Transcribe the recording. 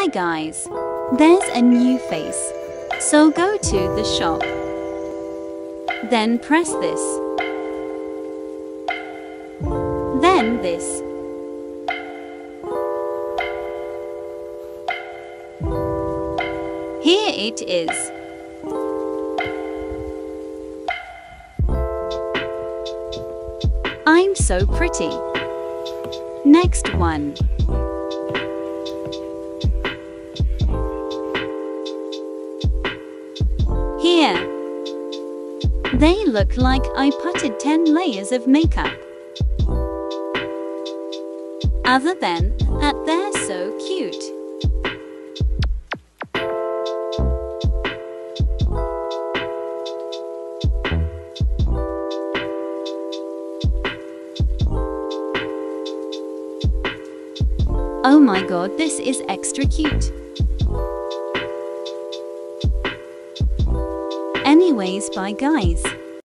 Hi guys. There's a new face. So go to the shop. Then press this. Then this. Here it is. I'm so pretty. Next one. They look like I putted 10 layers of makeup. Other than that, they're so cute. Oh my god, this is extra cute. Anyways, bye guys.